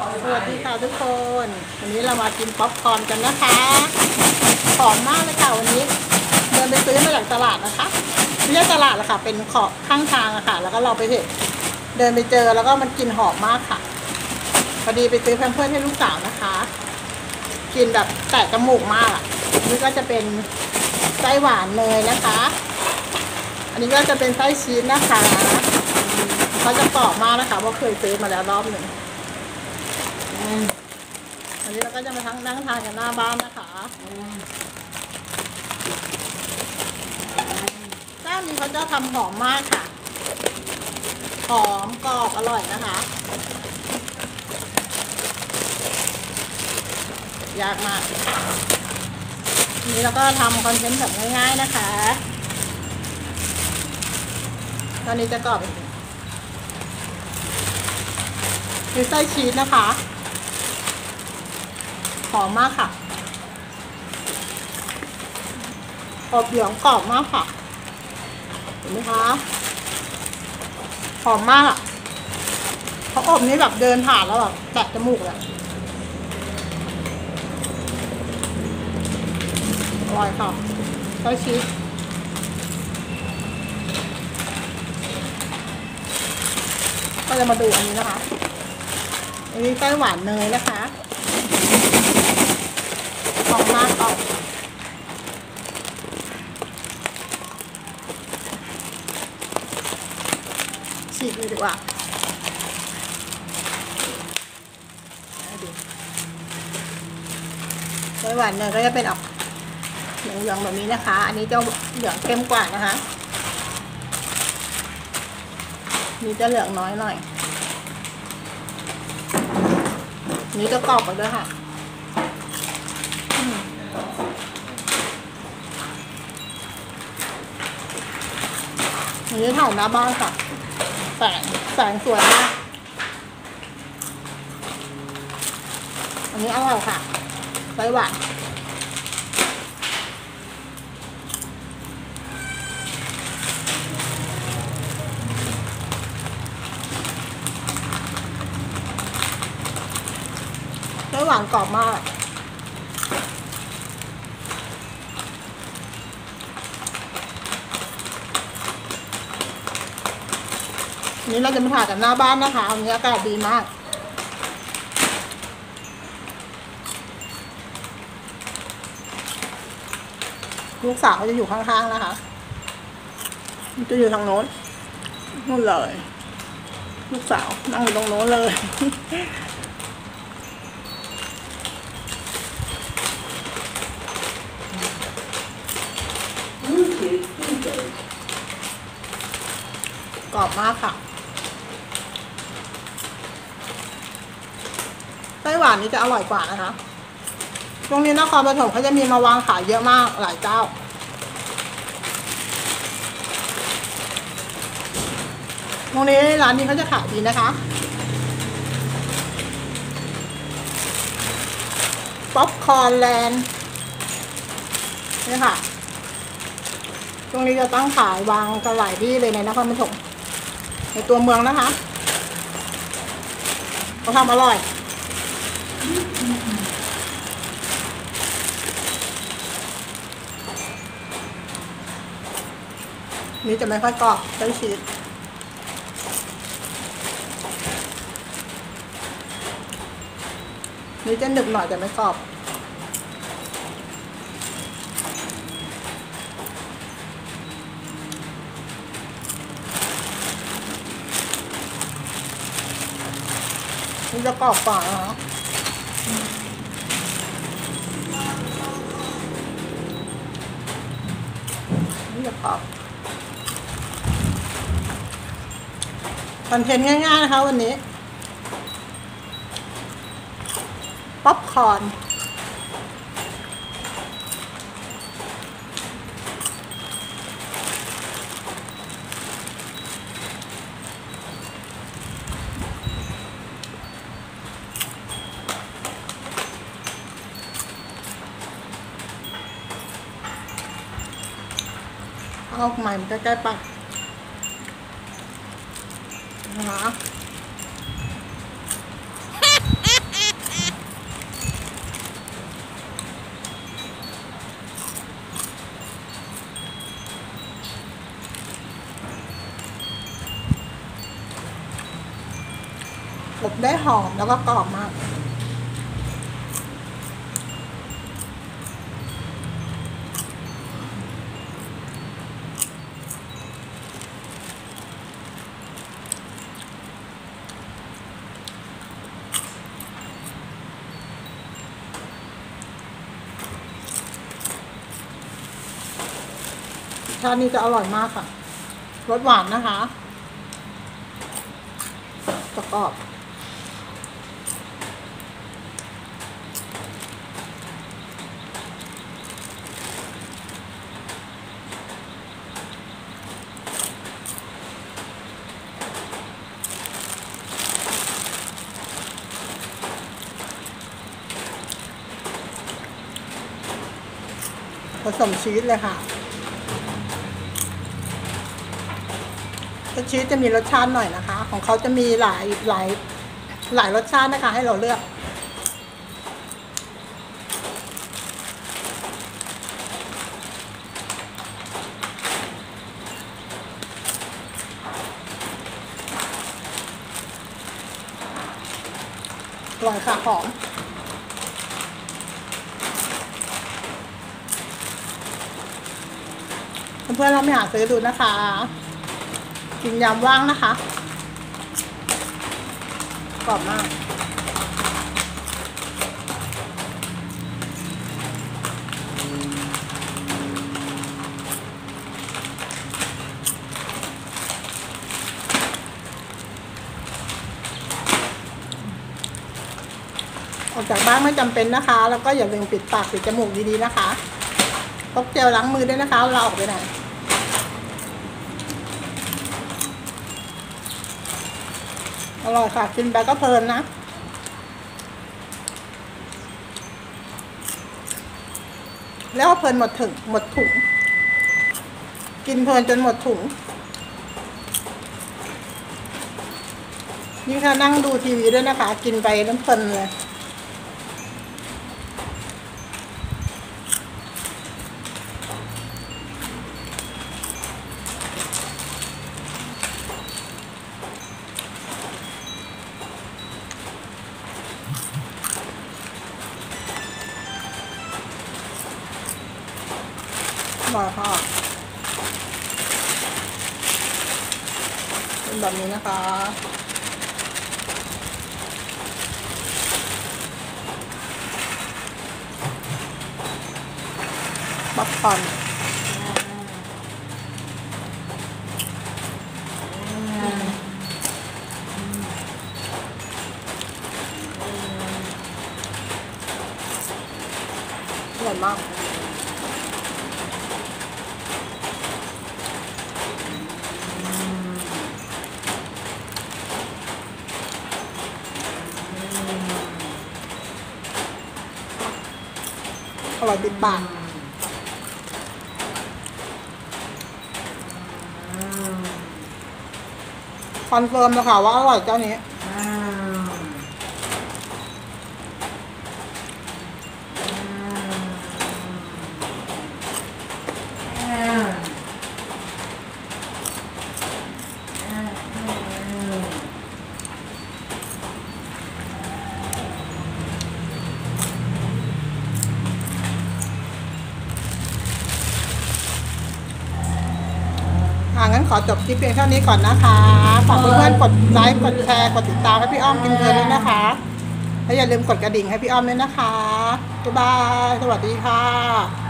สวัสดีค่ะทุกคน วันนี้เรามากินป๊อปคอร์นกันนะคะหอมมากเลยค่ะวันนี้ เดินไปซื้อมาจากตลาดนะคะไม่ใช่ตลาดหรอกค่ะ เป็นขอบข้างทางอะค่ะ แล้วก็เราไปเห็นเดินไปเจอแล้วก็มันกลิ่นหอมมากค่ะ พอดีไปซื้อแพมเพิร์สให้ลูกสาวนะคะ กินแบบแตะจมูกมากอะนี่ก็จะเป็นไส้หวานเนยนะคะ อันนี้ก็จะเป็นไส้ชีสนะคะเขาจะกรอบมากนะคะเพราะเคยซื้อมาแล้วรอบหนึ่ง อันนี้เราก็จะมาทั้งนั่งทานกันหน้าบ้านนะคะเจ้านี้เขาจะทำหอมมากค่ะ หอมกรอบอร่อยนะคะ ยากมากอันนี้เราก็ทำคอนเทนต์แบบง่ายๆนะคะ ตอนนี้จะกรอบอีกมีไส้ชีสนะคะ หอมมากค่ะอบเหลืองกรอบมากค่ะ เห็นไหมคะ หอมมากอะเขาอบนี้แบบเดินผ่านแล้วแบบแตะจมูกเลยอร่อยค่ะไส้ชีสก็จะมาดูอันนี้นะคะ อันนี้ไส้หวานเนยนะคะ หอมมากออกฉีกเลยดีกว่าไส้หวานเนยก็จะเป็นออกเหลืองๆแบบนี้นะคะ อันนี้จะเหลืองเข้มกว่านะคะนี่จะเหลืองน้อยหน่อย นี่จะกรอบกว่าด้วยค่ะ อันนี้ถ่ายหน้าบ้านค่ะ แสงแสงสวยมาก อันนี้อร่อยค่ะไส้หวานไส้หวานกรอบมาก นนี้เราจะมาถ่ายกันหน้าบ้านนะคะวันนี้อากาศดีมาก ลูกสาวจะอยู่ข้างๆนะคะมันจะอยู่ทางโน้นนู่นเลย ลูกสาวนั่งอยู่ตรงโน้นเลยกรอบมากค่ะ ไส้หวานนี้จะอร่อยกว่านะคะตรงนี้นครปฐมเขาจะมีมาวางขายเยอะมากหลายเจ้า ตรงนี้ร้านนี้เขาจะขายดีนะคะ ป๊อปคอร์นแลนด์นี่ค่ะ ตรงนี้จะตั้งขายวางกันหลายที่เลยในนครปฐมในตัวเมืองนะคะเขาทำอร่อย นี่จะไม่ค่อยกรอบใช้ชีสนี่จะหนึบหน่อยแต่ไม่กรอบนี่จะกรอบกว่านะคะนี่จะกรอบ คอนเทนต์ง่ายๆนะคะวันนี้ ป๊อปคอร์นเอาใหม่มันใกล้ๆปาก คะอบได้หอมแล้วก็กรอบมาก ชาตินี้จะอร่อยมากค่ะ รสหวานนะคะประกอบผสมชีสเลยค่ะ ชีสจะมีรสชาติหน่อยนะคะ ของเขาจะมีหลายหลายหลายรสชาตินะคะ ให้เราเลือกอร่อยค่ะหอมเพื่อนๆเราไม่หาซื้อดูนะคะ กินยำว่างนะคะ กรอบมาก ออกจากบ้านไม่จำเป็นนะคะ แล้วก็อย่าลืมปิดปากปิดจมูกดีๆนะคะพกเจลล้างมือด้วยนะคะเวลาออกไปไหน ร่อยค่ะกินไปก็เพลินนะแล้วก็เพลินหมดถึงหมดถุง กินเพลินจนหมดถุงนี่ค่ะนั่งดูทีวีด้วยนะคะ กินไปน้ำเพลินเลย อร่อเป็นแบบนี้นะคะป๊อปคอร์นอร่อยมาก อร่อยติดปาก confirm เลยค่ะว่าอร่อยเจ้านี้ งั้นขอจบคลิปเพียงเท่านี้ก่อนนะคะฝากเพื่อนๆกดไลค์กดแชร์กดติดตามให้พี่อ้อมกินเพลินด้วยนะคะและอย่าลืมกดกระดิ่งให้พี่อ้อมด้วยนะคะบ๊ายบายสวัสดีค่ะ